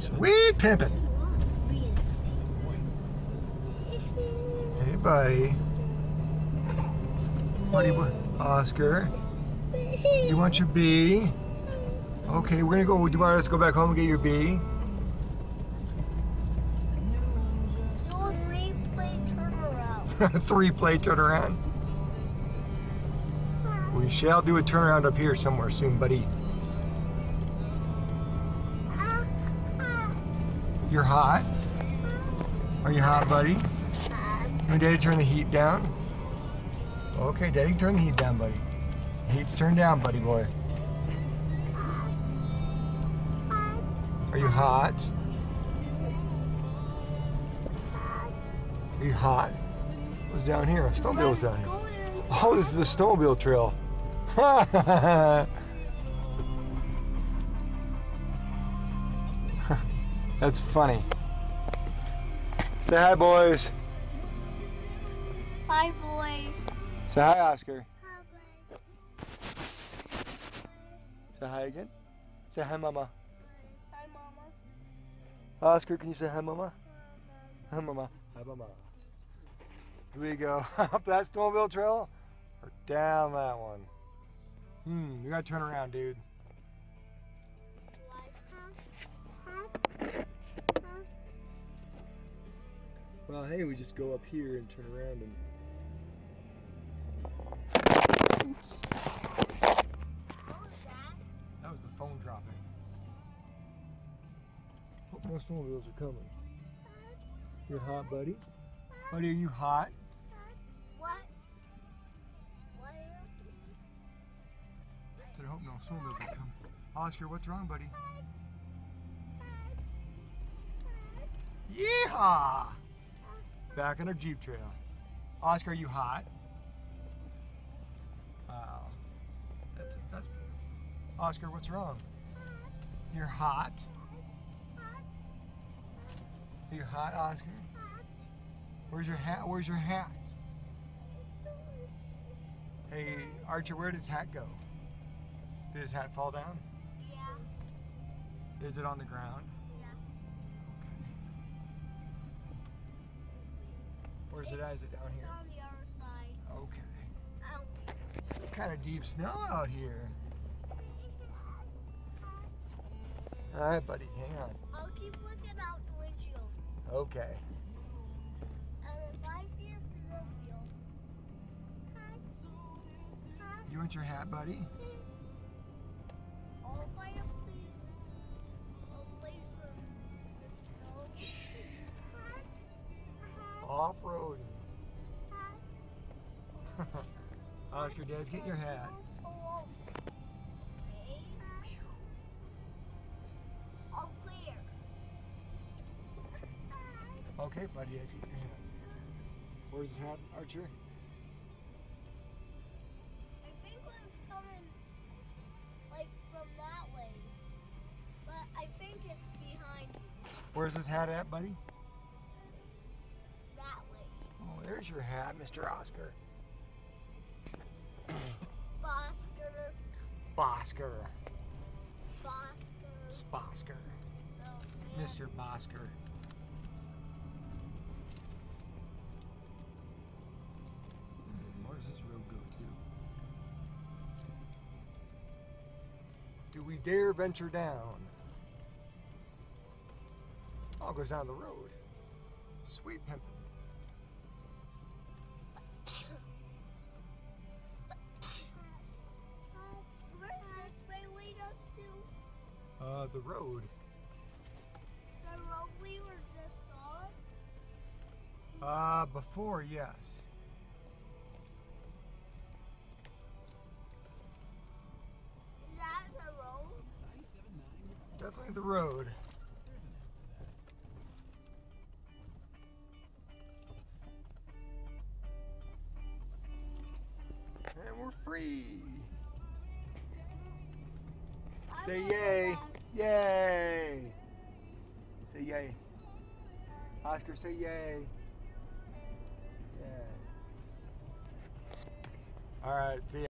Sweet pimpin'. Hey, buddy. Buddy, what? Oscar, you want your bee? Okay, we're gonna go. Do you want us to go back home and get your bee? Do a free play turnaround. Three play turnaround. We shall do a turnaround up here somewhere soon, buddy. You're hot? Are you hot, buddy? You want Daddy to turn the heat down? Okay, Daddy, turn the heat down, buddy. Heat's turned down, buddy boy. Are you hot? Are you hot? What's down here? A snowmobile's down here. Oh, this is a snowmobile trail. That's funny. Say hi, boys. Bye, boys. Say hi, Oscar. Say hi again. Say hi, Mama. Bye, Mama. Oscar, can you say hi, Mama? Hi, Mama. Hi, Mama. Here we go up that snowmobile trail or down that one? Hmm, you gotta turn around, dude. Well, hey, we just go up here and turn around and. Oops. That was the phone dropping. Hope no snowmobiles are coming. You're hot, buddy? Buddy, are you hot? What? What? Said, I hope no snowmobiles are coming. Oscar, what's wrong, buddy? Yeehaw! Back on our Jeep trail. Oscar, are you hot? Wow. That's, that's beautiful. Oscar, what's wrong? You're hot? Are you hot, Oscar? Where's your hat? Where's your hat? Hey, Archer, where does hat go? Did his hat fall down? Yeah. Is it on the ground? Where's it at? Is it down It's here? on the other side. Okay. Ow. Kind of deep snow out here. All right, buddy, hang on. I'll keep looking out the windshield. Okay. And if I see a snowmobile, hi, hi, You want your hat, buddy? Off road. Oscar, Dad's getting your hat. Okay. Okay, buddy, Dad's getting your hat. Where's his hat, Archer? I think one's coming like from that way. But I think it's behind you. Where's his hat at, buddy? There's your hat, Mr. Oscar. Sposker. Bosker. Sposker. Sposker. No. Mr. Bosker. Hmm, Where does this road go to? Do we dare venture down? All goes down the road. Sweet pimpin'. Uh, the road. The road we were just on? Uh, before, yes. Is that the road? Definitely the road. And we're free. Say yay. Yay. Say yay. Oscar, say yay. Yay. All right, see ya.